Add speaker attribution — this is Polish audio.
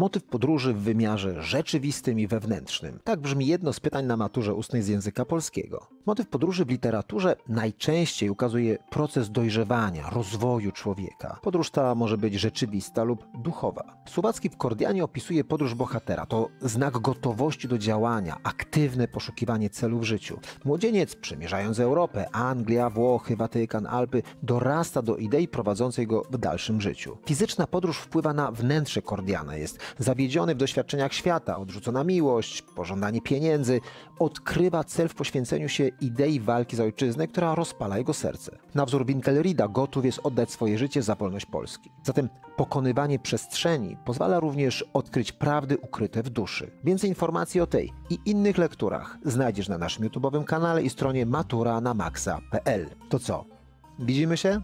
Speaker 1: Motyw podróży w wymiarze rzeczywistym i wewnętrznym. Tak brzmi jedno z pytań na maturze ustnej z języka polskiego. Motyw podróży w literaturze najczęściej ukazuje proces dojrzewania, rozwoju człowieka. Podróż ta może być rzeczywista lub duchowa. Słowacki w Kordianie opisuje podróż bohatera. To znak gotowości do działania, aktywne poszukiwanie celu w życiu. Młodzieniec, przemierzając Europę, Anglia, Włochy, Watykan, Alpy, dorasta do idei prowadzącej go w dalszym życiu. Fizyczna podróż wpływa na wnętrze Kordiana. Jest zawiedziony w doświadczeniach świata, odrzucona miłość, pożądanie pieniędzy. Odkrywa cel w poświęceniu się idei walki za ojczyznę, która rozpala jego serce. Na wzór Winkelrida gotów jest oddać swoje życie za wolność Polski. Zatem pokonywanie przestrzeni pozwala również odkryć prawdy ukryte w duszy. Więcej informacji o tej i innych lekturach znajdziesz na naszym YouTube'owym kanale i stronie matura na maxa.pl. To co? Widzimy się?